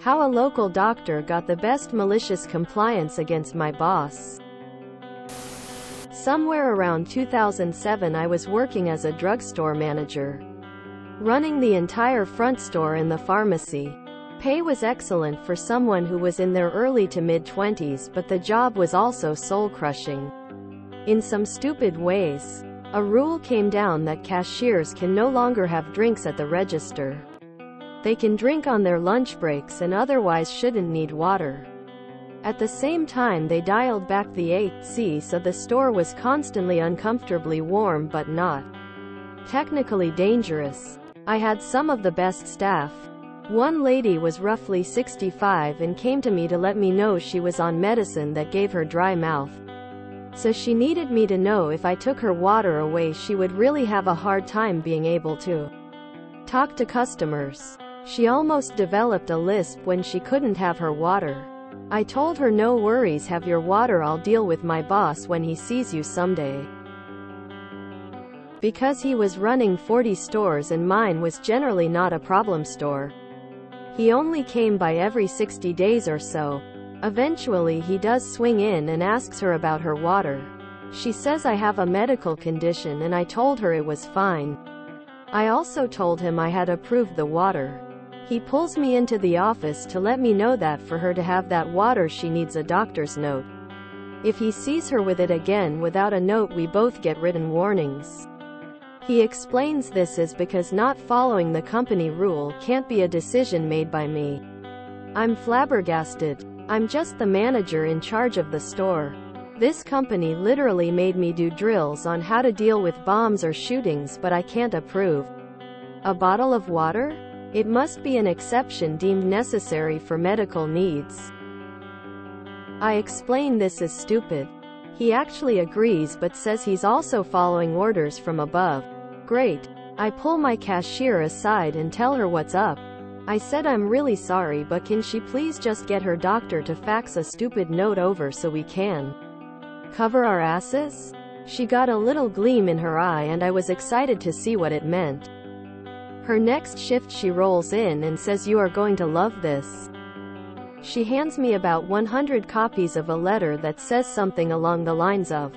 How a local doctor got the best malicious compliance against my boss. Somewhere around 2007 I was working as a drugstore manager. Running the entire front store in the pharmacy. Pay was excellent for someone who was in their early to mid-twenties but the job was also soul-crushing. In some stupid ways. A rule came down that cashiers can no longer have drinks at the register. They can drink on their lunch breaks and otherwise shouldn't need water. At the same time they dialed back the AC so the store was constantly uncomfortably warm but not technically dangerous. I had some of the best staff. One lady was roughly 65 and came to me to let me know she was on medicine that gave her dry mouth. So she needed me to know if I took her water away she would really have a hard time being able to talk to customers. She almost developed a lisp when she couldn't have her water. I told her no worries have your water I'll deal with my boss when he sees you someday. Because he was running 40 stores and mine was generally not a problem store. He only came by every 60 days or so. Eventually he does swing in and asks her about her water. She says I have a medical condition and I told her it was fine. I also told him I had approved the water. He pulls me into the office to let me know that for her to have that water she needs a doctor's note. If he sees her with it again without a note we both get written warnings. He explains this is because not following the company rule can't be a decision made by me. I'm flabbergasted. I'm just the manager in charge of the store. This company literally made me do drills on how to deal with bombs or shootings but I can't approve. A bottle of water? It must be an exception deemed necessary for medical needs. I explain this is stupid. He actually agrees but says he's also following orders from above. Great. I pull my cashier aside and tell her what's up. I said I'm really sorry but can she please just get her doctor to fax a stupid note over so we can cover our asses? She got a little gleam in her eye and I was excited to see what it meant. Her next shift she rolls in and says you are going to love this. She hands me about 100 copies of a letter that says something along the lines of,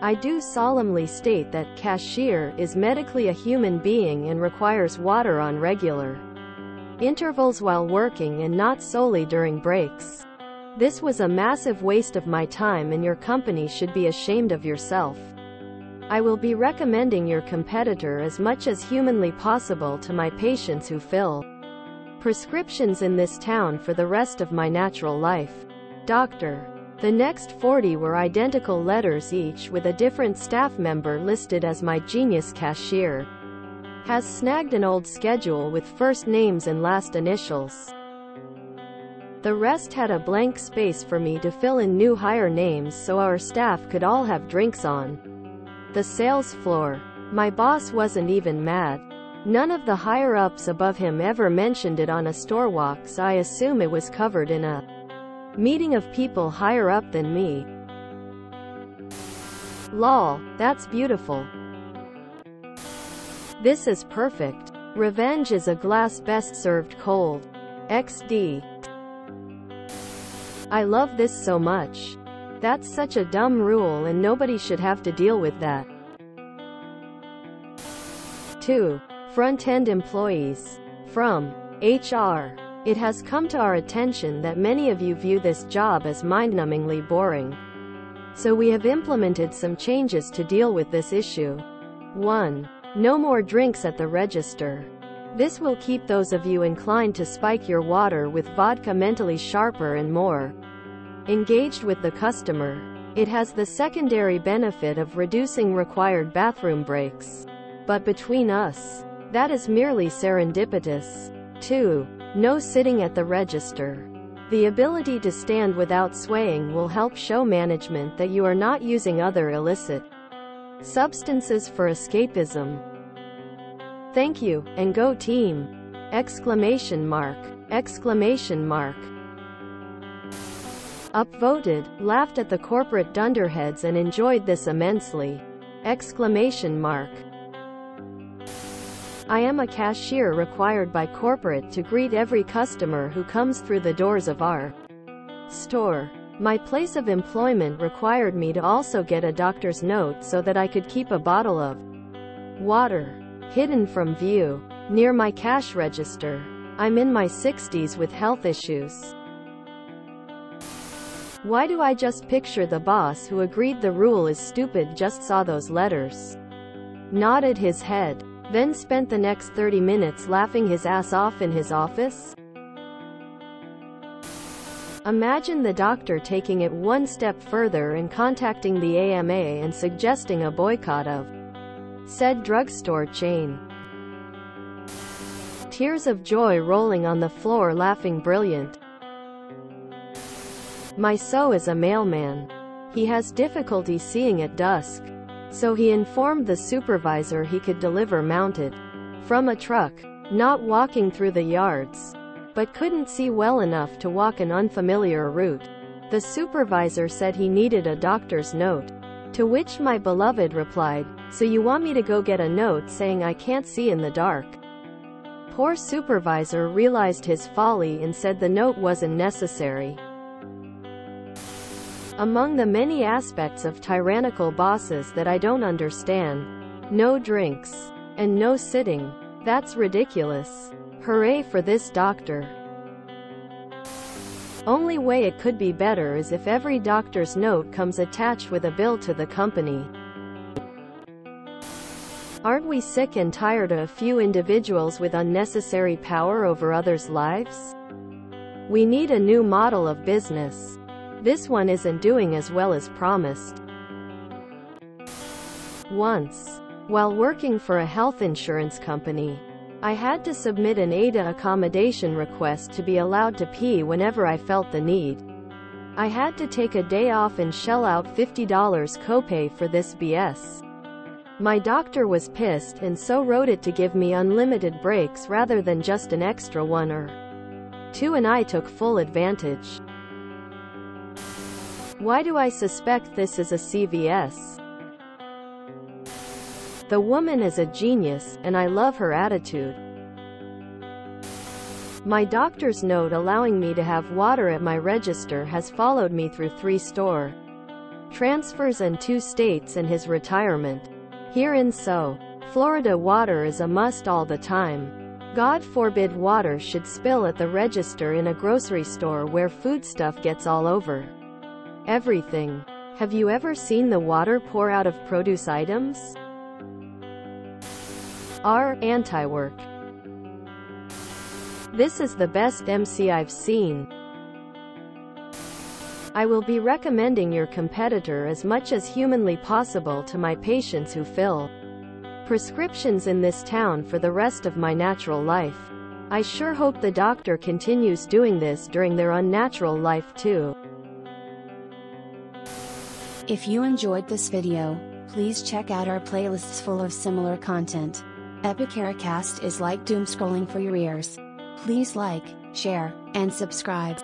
I do solemnly state that cashier is medically a human being and requires water on regular intervals while working and not solely during breaks. This was a massive waste of my time and your company should be ashamed of yourself. I will be recommending your competitor as much as humanly possible to my patients who fill prescriptions in this town for the rest of my natural life. Doctor. The next 40 were identical letters each with a different staff member listed as my genius cashier. Has snagged an old schedule with first names and last initials. The rest had a blank space for me to fill in new hire names so our staff could all have drinks on the sales floor. My boss wasn't even mad. None of the higher-ups above him ever mentioned it on a store walk so I assume it was covered in a meeting of people higher up than me. Lol, that's beautiful. This is perfect. Revenge is a glass best served cold. XD. I love this so much. That's such a dumb rule and nobody should have to deal with that. 2. Front-end employees. From HR. It has come to our attention that many of you view this job as mind-numbingly boring. So we have implemented some changes to deal with this issue. 1. No more drinks at the register. This will keep those of you inclined to spike your water with vodka mentally sharper and more engaged with the customer. It has the secondary benefit of reducing required bathroom breaks. But between us, that is merely serendipitous. 2. No sitting at the register. The ability to stand without swaying will help show management that you are not using other illicit substances for escapism. Thank you, and go team! Exclamation mark. Exclamation mark upvoted, laughed at the corporate dunderheads and enjoyed this immensely. Exclamation mark. I am a cashier required by corporate to greet every customer who comes through the doors of our store. My place of employment required me to also get a doctor's note so that I could keep a bottle of water hidden from view near my cash register. I'm in my 60s with health issues. Why do I just picture the boss who agreed the rule is stupid just saw those letters? Nodded his head. Then spent the next 30 minutes laughing his ass off in his office? Imagine the doctor taking it one step further and contacting the AMA and suggesting a boycott of said drugstore chain. Tears of joy rolling on the floor laughing brilliant. My so is a mailman. He has difficulty seeing at dusk. So he informed the supervisor he could deliver mounted from a truck, not walking through the yards but couldn't see well enough to walk an unfamiliar route. The supervisor said he needed a doctor's note. To which my beloved replied, So you want me to go get a note saying I can't see in the dark? Poor supervisor realized his folly and said the note wasn't necessary. Among the many aspects of tyrannical bosses that I don't understand, no drinks, and no sitting. That's ridiculous. Hooray for this doctor. Only way it could be better is if every doctor's note comes attached with a bill to the company. Aren't we sick and tired of a few individuals with unnecessary power over others' lives? We need a new model of business. This one isn't doing as well as promised. Once, while working for a health insurance company, I had to submit an ADA accommodation request to be allowed to pee whenever I felt the need. I had to take a day off and shell out $50 copay for this BS. My doctor was pissed and so wrote it to give me unlimited breaks rather than just an extra one or two and I took full advantage. Why do I suspect this is a CVS? The woman is a genius, and I love her attitude. My doctor's note allowing me to have water at my register has followed me through three store transfers and two states and his retirement. Here in so, Florida water is a must all the time. God forbid water should spill at the register in a grocery store where foodstuff gets all over everything. Have you ever seen the water pour out of produce items? R. Anti-work. This is the best MC I've seen. I will be recommending your competitor as much as humanly possible to my patients who fill prescriptions in this town for the rest of my natural life. I sure hope the doctor continues doing this during their unnatural life too. If you enjoyed this video, please check out our playlists full of similar content. Epicaricast is like doom scrolling for your ears. Please like, share, and subscribe.